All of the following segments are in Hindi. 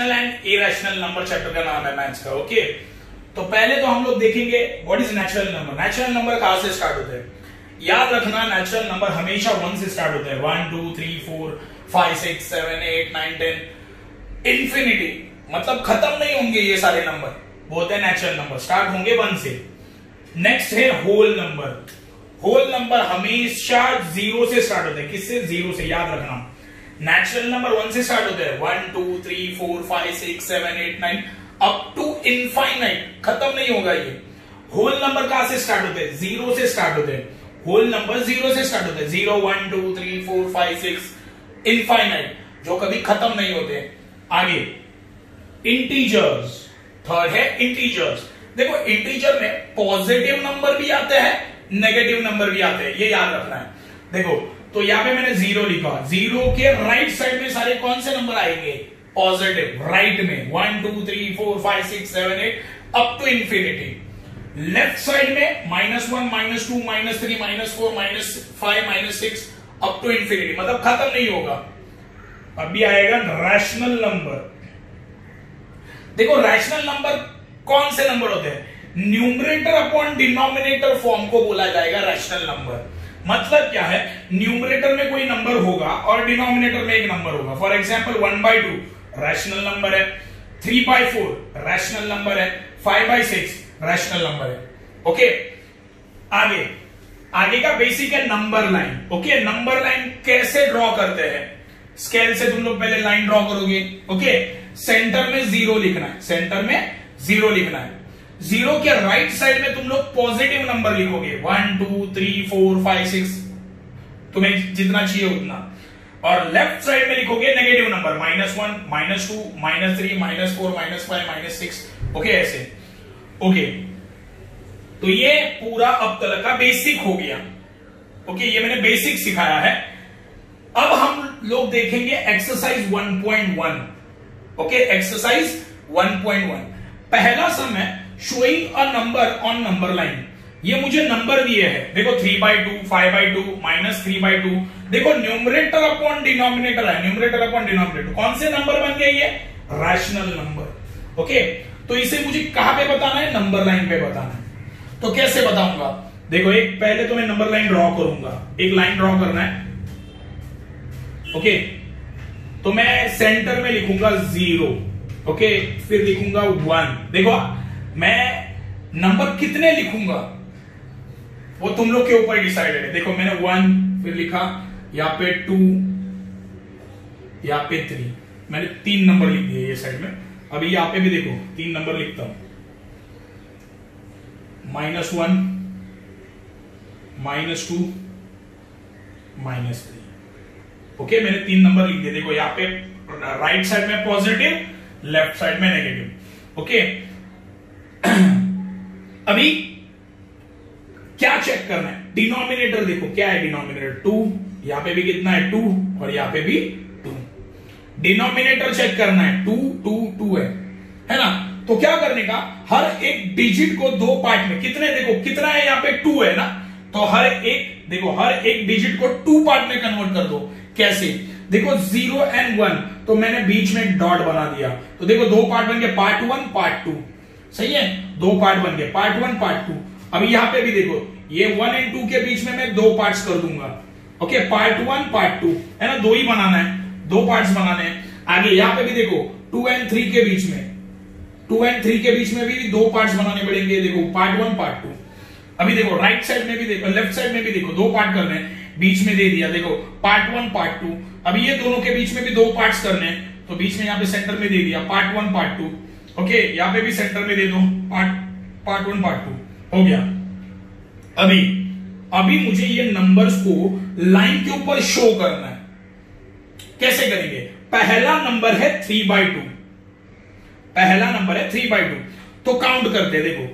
Rational and irrational number chapter का नाम है मैथ्स का ओके तो पहले तो हम लोग देखेंगे what is natural number natural number कहाँ से स्टार्ट होते हैं? याद रखना नेचुरल नंबर हमेशा वन से स्टार्ट होते हैं। One two three four five six seven eight nine ten infinity मतलब खत्म नहीं होंगे ये सारे नंबर बोलते हैं नेचुरल नंबर स्टार्ट होंगे वन से। नेक्स्ट है होल नंबर होल नंबर हमेशा ज़ीरो से स्टार्ट होते हैं। किससे? ज़ीरो से। याद रखना। नेचुरल नंबर वन से स्टार्ट होते हैं. One two three four five six seven eight nine up to infinite खत्म नहीं होगा ये. होल नंबर कहाँ से स्टार्ट होते हैं? ज़ीरो से स्टार्ट होते हैं. होल नंबर ज़ीरो से स्टार्ट होते हैं. Zero one two three four five six infinite जो कभी खत्म नहीं होते आगे. इंटीजर्स थर्ड है इंटीजर्स देखो इंटीजर में पॉजिटिव नंबर भी आते हैं नेगेटिव नंबर भी आते हैं. ये याद रखना है. देखो तो यहाँ पे मैंने ज़ीरो लिखा। ज़ीरो के राइट साइड में सारे कौन से नंबर आएँगे? पॉजिटिव राइट में। One two three four five six seven eight up to infinity left side में minus one minus two minus three minus four minus five minus six up to infinity मतलब खत्म नहीं होगा। अभी आएगा रैशनल नंबर देखो रैशनल नंबर कौन से नंबर होते हैं? न्यूमरेटर अपॉन डिनोमिनेटर फॉर्म को बोला जाएगा रैशनल नंबर मतलब क्या है? न्यूमरेटर में कोई नंबर होगा और डिनोमिनेटर में एक नंबर होगा। For example one by two rational number है। Three by four rational number है। Five by six rational number है। ओके आगे। आगे का बेसिक है number line okay number line कैसे ड्रॉ करते हैं? स्केल से तुम लोग पहले लाइन ड्रॉ करोगे। ओके सेंटर में ज़ीरो लिखना है। सेंटर में ज़ीरो लिखना है। ज़ीरो के राइट साइड में तुम लोग पॉजिटिव नंबर लिखोगे. One two three four five six तुम्हें जितना चाहिए उतना. और लेफ़्ट साइड में लिखोगे negative number minus one minus two minus three minus four minus five minus six okay ऐसे. ओके तो ये पूरा अब तक का बेसिक हो गया. ओके ये मैंने बेसिक सिखाया है. अब हम लोग देखेंगे एक्सरसाइज 1.1 ओके एक्सरसाइज 1.1 पहला सम है showing a number on number line ये मुझे नंबर दिए है। देखो three by two five by two minus three by two देखो न्यूमरेटर अपॉन डिनोमिनेटर है न्यूमरेटर अपॉन डिनोमिनेटर कौन से नंबर बन गए ये? रैशनल नंबर ओके तो इसे मुझे कहाँ पे बताना है? नंबर लाइन पे बताना है। तो कैसे बताऊँगा? देखो एक, पहले तो मैं नंबर लाइन ड्रॉ करूँगा। एक लाइन ड्रॉ करना है। ओके तो मैं सेंटर में लिखूँगा ज़ीरो ओके फिर लिखूँगा वन देखो मैं नंबर कितने लिखूँगा? वो तुम लोग के ऊपर डिसाइडेड है। देखो, मैंने वन फिर लिखा, यहाँ पे टू यहाँ पे थ्री मैंने तीन नंबर लिख दिए ये साइड में। अभी यहाँ पे भी देखो, तीन नंबर लिखता हूँ। Minus one minus two minus three okay मैंने तीन नंबर लिख दिए। देखो, यहाँ पे राइट साइड में पॉजिटिव लेफ़्ट साइड में नेगेटिव ओके अभी क्या चेक करना है? डिनोमिनेटर देखो, क्या है डिनोमिनेटर टू यहाँ पे भी कितना है? टू और यहाँ पे भी टू डिनोमिनेटर चेक करना है। टू टू टू है। है ना? तो क्या करने का? हर एक डिजिट को दो पार्ट में। कितने देखो, कितना है यहाँ पे? टू है ना? तो हर एक, देखो, हर एक डिजिट को टू पार्ट में कन्वर्ट कर दो। कैसे? देखो ज़ीरो एंड वन तो मैंने बीच में डॉट बना दिया। तो देखो, दो पार्ट बन गए पार्ट वन पार्ट टू सही है? दो पार्ट बन गए। पार्ट वन पार्ट टू अभी यहाँ पे भी देखो, ये वन एंड टू के बीच में मैं दो पार्ट्स कर दूँगा। Okay part one part two है ना? दो ही बनाना है। दो पार्ट्स बनाने हैं। आगे यहाँ पे भी देखो टू एंड थ्री के बीच में। टू एंड थ्री के बीच में भी दो पार्ट्स बनाने पड़ेंगे। देखो पार्ट वन पार्ट टू अभी देखो राइट साइड में भी देखो लेफ़्ट साइड में भी देखो, दो पार्ट करने हैं। बीच में दे दिया। देखो पार्ट वन पार्ट टू अभी ये दोनों के बीच में भी दो पार्ट्स करने हैं। तो बीच में यहाँ पे सेंटर में दे दिया। Part one part two okay यहाँ पे भी सेंटर में दे दो। Part part one part two हो गया। अभी अभी मुझे ये नंबर्स को लाइन के ऊपर शो करना है। कैसे करेंगे? पहला नंबर है थ्री बाई टू पहला नंबर है थ्री बाई टू तो काउंट करते देखो।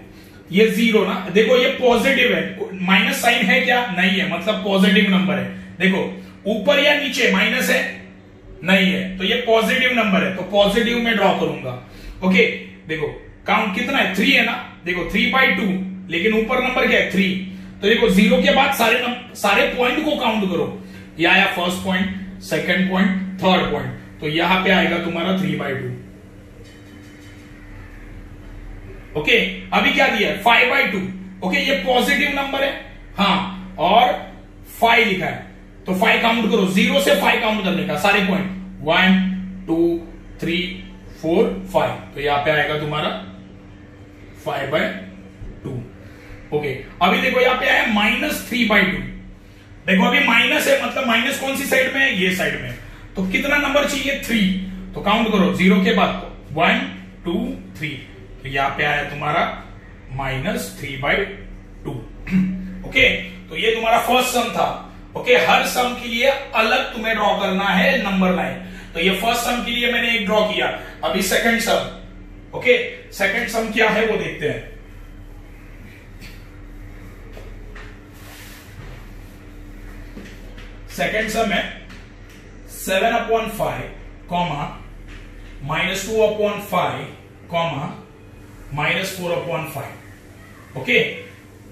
ये ज़ीरो ना, देखो ये पॉजिटिव है। माइनस साइन है क्या? नहीं है। मतलब पॉजिटिव नंबर है। देखो, ऊपर या नीचे माइनस है? नहीं है। तो ये पॉजिटिव नंबर है। तो पॉजिटिव में ड्रॉ करूँगा। ओके देखो काउंट कितना है? थ्री है ना? देखो थ्री बाई टू लेकिन ऊपर नंबर क्या है? थ्री तो देखो ज़ीरो के बाद सारे सारे पॉइंट को काउंट करो। ये आया first point second point third point तो यहाँ पे आएगा तुम्हारा थ्री बाई टू ओके अभी क्या दिया? है फाइव बाई टू ओके ये पॉजिटिव नंबर है। हाँ और फाइव लिखा है। तो फाइव काउंट करो। ज़ीरो से फाइव काउंट करने का सारे point one two three four five तो यहाँ पे आएगा तुम्हारा फाइव बाय टू ओके अभी देखो यहाँ पे आया माइनस थ्री बाई टू देखो अभी माइनस है मतलब माइनस कौन सी साइड में है? ये साइड में तो कितना नंबर चाहिए? थ्री तो काउंट करो ज़ीरो के बाद वन टू थ्री तो यहाँ पे आया तुम्हारा minus three by two okay तो ये तुम्हारा फ़र्स्ट सम था. ओके okay, हर सम के लिए अलग तुम्हें ड्रॉ करना है नंबर लाइन तो ये फ़र्स्ट सम के लिए मैंने एक ड्रॉ किया। अभी second sum okay second sum क्या है वो देखते हैं। सेकंड सम है seven upon five comma minus two upon five comma minus four upon five okay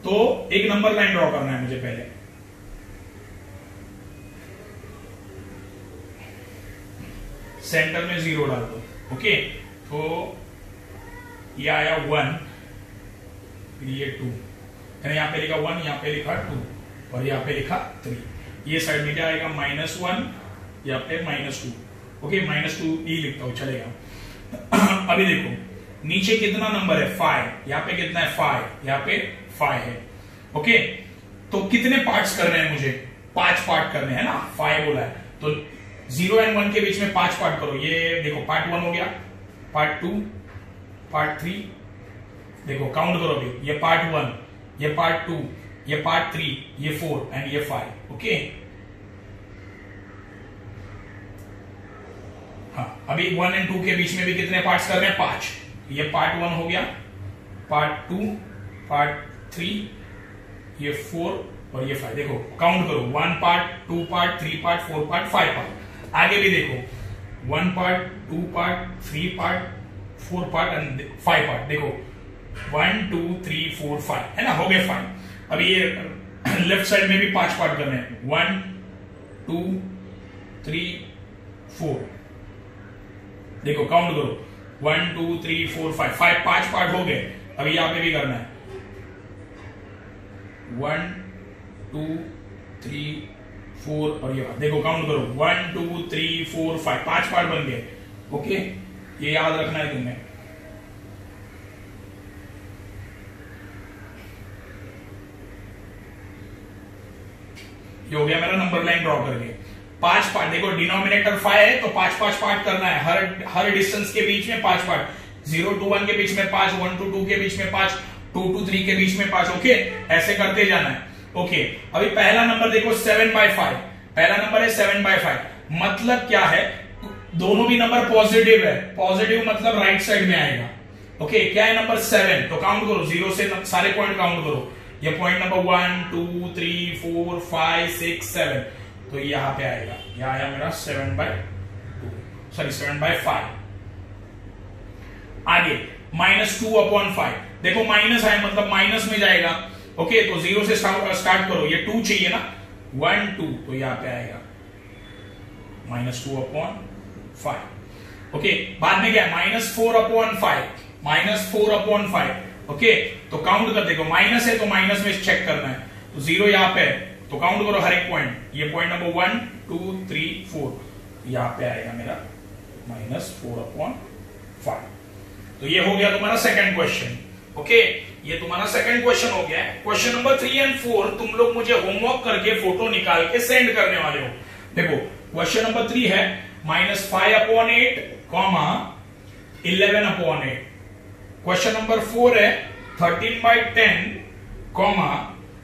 तो एक नंबर लाइन ड्रॉ करना है मुझे पहले। सेंटर में ज़ीरो डाल दो ओके तो ये आया वन फिर ये टू यानी यहाँ पे लिखा वन यहाँ पे लिखा टू और यहाँ पे लिखा थ्री ये साइड में क्या आएगा? माइनस वन या पे minus two okay minus two E लिखता हूँ, चलेगा। अभी देखो, नीचे कितना नंबर है? फाइव यहाँ पे कितना है? फाइव यहाँ पे फाइव है ओके तो कितने पार्ट्स करने हैं मुझे? पाँच पार्ट करने हैं ना? फाइव बोला है। तो ज़ीरो एंड वन के बीच में पाँच पार्ट करो। ये देखो पार्ट वन हो गया पार्ट टू पार्ट थ्री देखो काउंट करो अभी। ये पार्ट वन ये पार्ट टू ये पार्ट थ्री ये फोर एंड ये फाइव ओके हाँ अभी वन एंड टू के बीच में भी कितने पार्ट्स कर रहे हैं? पाँच। ये पार्ट वन हो गया पार्ट टू पार्ट थ्री ये फोर और ये फाइव देखो काउंट करो। One part two part three part four part five part आगे भी देखो। One part two part three part four part and five part देखो। One two three four five है ना? हो गए फाइव अभी ये लेफ़्ट साइड में भी पाँच पार्ट करने हैं। वन टू थ्री फोर देखो काउंट करो। One two three four five five पाँच पार्ट हो गए। अभी यहाँ पे भी करना है। वन टू थ्री फोर और ये देखो काउंट करो। One two three four five पाँच पार्ट बन गए। ओके ये याद रखना है तुम्हें। ये हो गया मेरा नंबर लाइन ड्रॉ करके। पाँच पार्ट देखो डिनोमिनेटर फाइव है तो पाँच पाँच पार्ट करना है। हर हर डिस्टेंस के बीच में पाँच पार्ट ज़ीरो टू वन के बीच में पाँच वन टू टू के बीच में पाँच टू टू थ्री के बीच में पाँच। ओके ऐसे करते जाना है। ओके अभी पहला नंबर देखो सेवन बाय फाइव पहला नंबर है सेवन बाय फाइव मतलब क्या है? दोनों भी नंबर पॉजिटिव है. पॉजिटिव मतलब राइट साइड में आएगा. ओके okay, क्या है नंबर सेवन तो काउंट करो ज़ीरो से सारे पॉइंट काउंट करो. ये point number one two three four five six seven तो यहाँ पे आएगा. यहाँ आया मेरा seven by two sorry seven by five आगे माइनस टू अपॉन फाइव देखो माइनस है मतलब माइनस में जाएगा. ओके तो ज़ीरो से स्टार्ट करो। ये टू चाहिए ना? वन टू तो यहाँ पे आएगा। Minus two upon five okay बाद में क्या minus four upon five minus four upon five okay तो काउंट कर देखो। माइनस है तो माइनस में चेक करना है। तो ज़ीरो यहाँ पे तो काउंट करो हर एक पॉइंट ये point number one two three four यहाँ पे आएगा मेरा। माइनस फोर अपॉन फाइव तो ये हो गया तुम्हारा सेकंड क्वेश्चन ओके ये तुम्हारा सेकंड क्वेश्चन हो गया है. Question number three and four तुम लोग मुझे होमवर्क करके फ़ोटो निकाल के सेंड करने वाले हो. देखो क्वेश्चन नंबर थ्री है minus five upon eight comma eleven upon eight question number four है thirteen by ten comma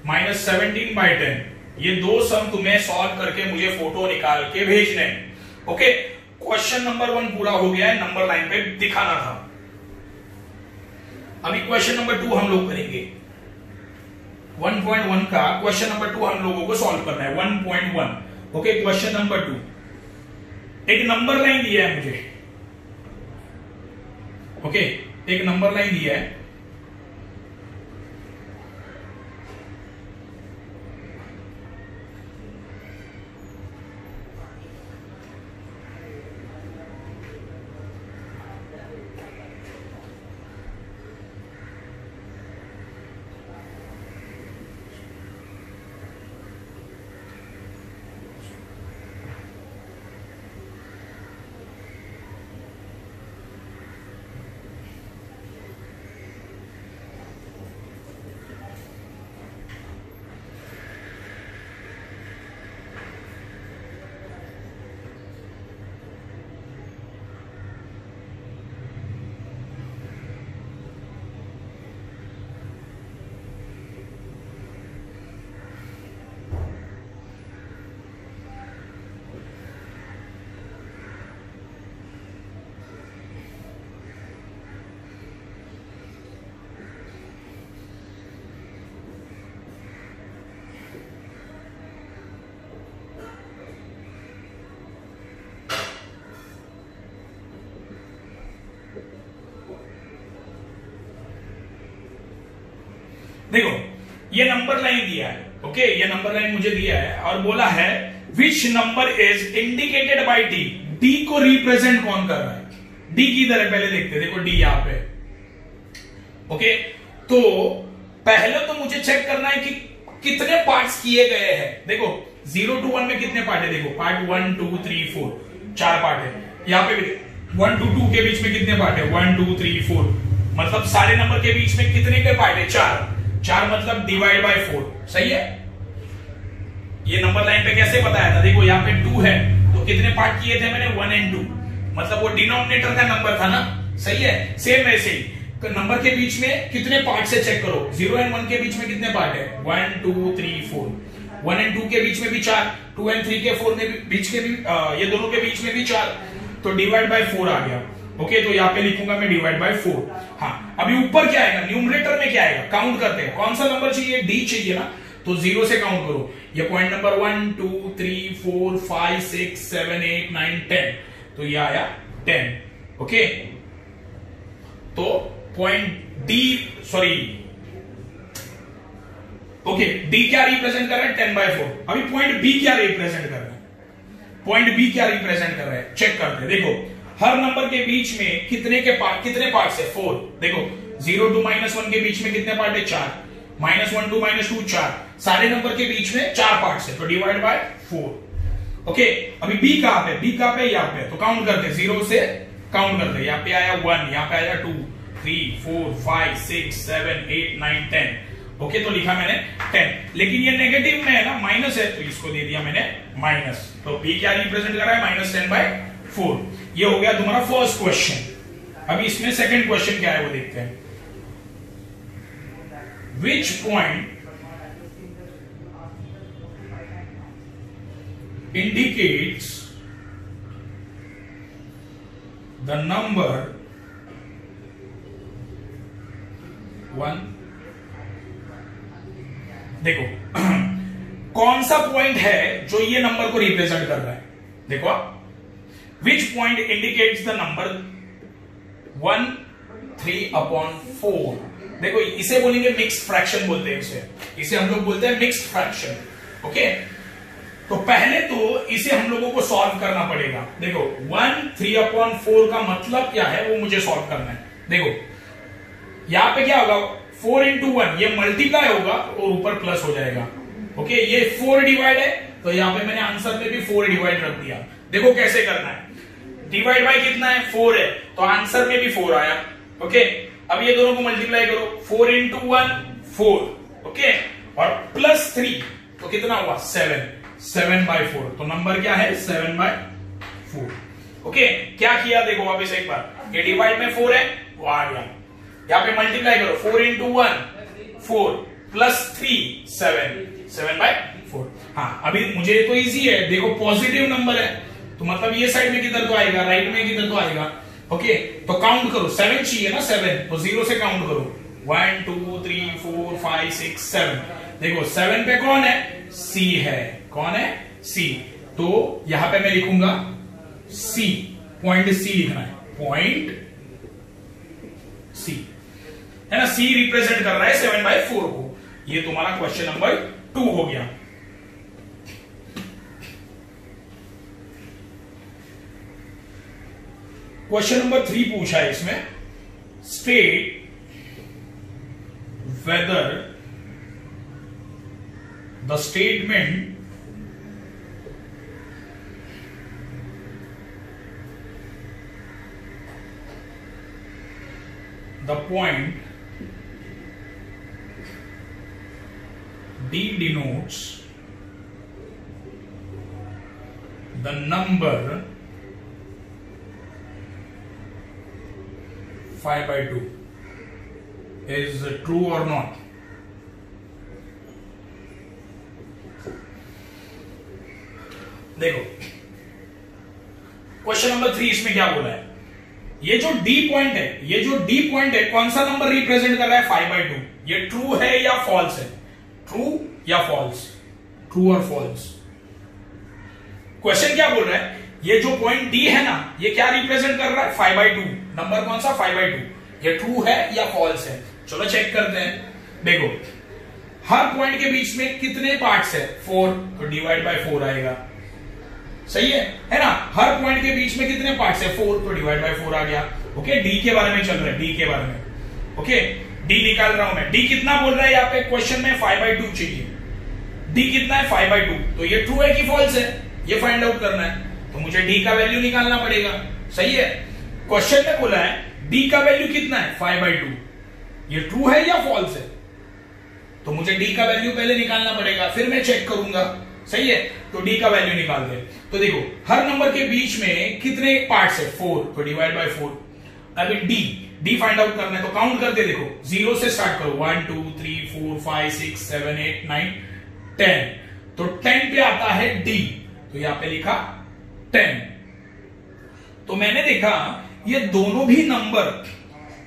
minus seventeen by ten ये दो सम तुम्हें सॉल्व करके मुझे फ़ोटो निकाल के भेजने ओके क्वेश्चन नंबर वन पूरा हो गया है नंबर लाइन पे दिखाना था. अभी क्वेश्चन नंबर टू हम लोग करेंगे। 1.1 का क्वेश्चन नंबर टू हम लोगों को सॉल्व करना है 1.1 ओके क्वेश्चन नंबर टू एक नंबर लाइन दिया है मुझे। ओके okay, एक नंबर लाइन दिया है। देखो, ये नंबर लाइन दिया है ओके ये नंबर लाइन मुझे दिया है और बोला है which number is indicated by D D को रिप्रेजेंट कौन कर रहा है? डी की तरह पहले देखते देखो डी यहाँ पे। ओके तो पहले तो मुझे चेक करना है कि कितने पार्ट्स किए गए हैं। देखो ज़ीरो टू वन में कितने पार्ट है? देखो part one two three four चार पार्ट है। यहाँ पे भी वन टू टू के बीच में कितने पार्ट है? वन टू थ्री फोर मतलब सारे नंबर के बीच में कितने के पार्ट है? चार। चार मतलब डिवाइड बाय फोर सही है? ये नंबर लाइन पे कैसे बताया था? देखो यहाँ पे टू है तो कितने पार्ट किए थे मैंने? वन एंड टू मतलब वो डिनोमिनेटर का नंबर था ना? सही है? सेम वैसे ही. तो नंबर के बीच में कितने पार्ट से चेक करो? ज़ीरो एंड वन के बीच में कितने पार्ट है? One two three four one and two के बीच में भी चार. टू एंड थ्री के फोर में बीच के भी आ, ये दोनों के बीच में भी चार. तो डिवाइड बाय फोर आ गया. ओके तो यहाँ पे लिखूँगा मैं डिवाइड बाय फोर हाँ अभी ऊपर क्या आएगा? न्यूमरेटर में क्या आएगा? काउंट करते हैं। कौन सा नंबर चाहिए? डी चाहिए ना? तो ज़ीरो से काउंट करो। ये point number one two three four five six seven eight nine ten तो ये आया टेन ओके तो point D sorry okay D क्या रिप्रेजेंट कर रहा है? टेन बाय फोर अभी पॉइंट बी क्या रिप्रेजेंट कर रहा है? पॉइंट बी क्या रिप्रेजेंट कर रहा है? चेक करते हैं। देखो हर नंबर के बीच में कितने के पार्ट कितने पार्ट है? फोर देखो ज़ीरो टू माइनस वन के बीच में कितने पार्ट है? चार. Minus one two minus two चार. सारे नंबर के बीच में चार पार्ट है. तो डिवाइड बाय फोर ओके अभी बी कहाँ पे? बी कहाँ पे? यहाँ पे. तो काउंट करते ज़ीरो से काउंट करते यहाँ पे आया वन यहाँ पे आया two three four five six seven eight nine ten okay तो लिखा मैंने टेन लेकिन ये नेगेटिव में है ना? माइनस है. तो इसको दे दिया मैंने माइनस तो बी क्या रिप्रेजेंट कर रहा है? माइनस टेन बाय फोर ये हो गया तुम्हारा फ़र्स्ट क्वेश्चन अभी इसमें सेकंड क्वेश्चन क्या है वो देखते हैं. Which point indicates the number one देखो, कौन सा पॉइंट है जो ये नंबर को रिप्रेजेंट कर रहा है? देखो which point indicates the number one three upon four देखो, इसे बोलेंगे मिक्स फ्रैक्शन बोलते हैं इसे इसे हम लोग बोलते हैं मिक्स फ्रैक्शन ओके तो पहले तो इसे हम लोगों को सॉल्व करना पड़ेगा। देखो वन थ्री अपॉन फोर का मतलब क्या है? वो मुझे सॉल्व करना है। देखो, यहाँ पे क्या होगा? फोर इंटू वन ये मल्टीप्लाई होगा और ऊपर प्लस हो जाएगा ओके ये फोर डिवाइड है तो यहाँ पे मैंने आंसर में भी फोर डिवाइड रख दिया। देखो कैसे करना है। डिवाइड बाय कितना है? फोर है। तो आंसर में भी फोर आया। ओके अब ये दोनों को मल्टीप्लाई करो। Four into one four okay और प्लस थ्री तो कितना हुआ? सेवन सेवन बाय फोर तो नंबर क्या है? सेवन बाय फोर ओके क्या किया? देखो वापिस एक बार। ये डिवाइड में फोर है, वो आ गया। यहाँ पे मल्टीप्लाई करो। Four into one four plus three seven seven by four हाँ अभी मुझे तो इजी है। देखो पॉजिटिव नंबर है। तो मतलब ये साइड में किधर तो आएगा? राइट में किधर तो आएगा? ओके तो काउंट करो। सेवन चाहिए ना सेवन तो ज़ीरो से काउंट करो। One two three four five six seven देखो सेवन पे कौन है? सी है। कौन है? सी तो यहाँ पे मैं लिखूँगा सी पॉइंट सी लिखना है। पॉइंट सी है ना? सी रिप्रेजेंट कर रहा है सेवन बाय फोर को। ये तुम्हारा क्वेश्चन नंबर टू हो गया। क्वेश्चन नंबर थ्री पूछा है इसमें। State whether the statement the point D denotes the number 5 by 2 is true or not? देखो क्वेश्चन नंबर थ्री इसमें क्या बोला है? ये जो डी पॉइंट है, ये जो डी पॉइंट है, कौन सा नंबर रिप्रेजेंट कर रहा है फाइव बाई टू ये ट्रू है या फॉल्स है? ट्रू या फॉल्स ट्रू और फॉल्स क्वेश्चन क्या बोल रहा है? ये जो पॉइंट डी है ना, ये क्या रिप्रेजेंट कर रहा है? फाइव बाई टू नंबर कौन सा? फाइव बाई टू ये ट्रू है या फॉल्स है? चलो चेक करते हैं। देखो, हर पॉइंट के बीच में कितने पार्ट्स है? फोर तो डिवाइड बाय फोर आएगा। सही है? है ना? हर पॉइंट के बीच में कितने पार्ट्स है? फोर तो डिवाइड बाय फोर आ गया। ओके डी के बारे में चल रहा है। डी के बारे में। ओके डी निकाल रहा हूँ मैं। डी कितना बोल रहा है यहाँ पे? क्वेश्चन में फाइव बाई टू चाहिए। डी कितना है? फाइव बाई टू तो ये ट्रू है कि फॉल्स है? ये फाइंड आउट करना है। तो मुझे डी का वैल्यू निकालना पड़ेगा। सही है? क्वेश्चन में बोला है डी का वैल्यू कितना है? फाइव बाई टू ये ट्रू है या फॉल्स है? तो मुझे डी का वैल्यू पहले निकालना पड़ेगा, फिर मैं चेक करूँगा। सही है? तो डी का वैल्यू निकाल दे। तो देखो, हर नंबर के बीच में कितने पार्ट्स है? फोर तो डिवाइड बाय फोर अभी डी डी फाइंड आउट करना है तो काउंट करके देखो। ज़ीरो से स्टार्ट करो। One two three four five six seven eight nine ten तो टेन पे आता है डी तो यहाँ पे लिखा टेन तो मैंने देखा ये दोनों भी नंबर,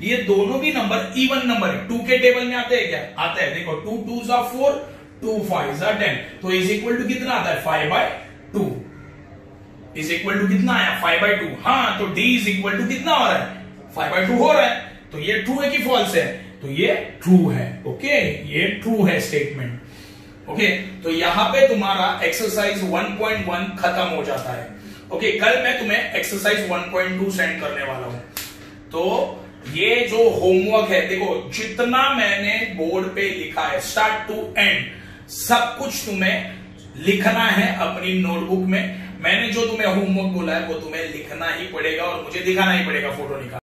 ये दोनों भी नंबर इवन नंबर है। टू के टेबल में आते हैं क्या? आता है। देखो टू टू जा फोर टू फाइव जा टेन तो इज़ इक्वल टू कितना आता है? Five by two is equal to कितना आया? फाइव बाय टू हाँ तो डी इज़ इक्वल टू कितना हो रहा है? फाइव बाय टू हो रहा है। तो ये ट्रू है कि फॉल्स है? तो ये ट्रू है। ओके ये ट्रू है स्टेटमेंट ओके तो यहाँ पे तुम्हारा एक्सरसाइज 1.1 खत्म हो जाता है। ओके कल मैं तुम्हें एक्सरसाइज 1.2 सेंड करने वाला हूँ। तो ये जो होमवर्क है, देखो, जितना मैंने बोर्ड पे लिखा है स्टार्ट टू एंड सब कुछ तुम्हें लिखना है अपनी नोटबुक में। मैंने जो तुम्हें होमवर्क बोला है, वो तुम्हें लिखना ही पड़ेगा और मुझे दिखाना ही पड़ेगा फ़ोटो निकाल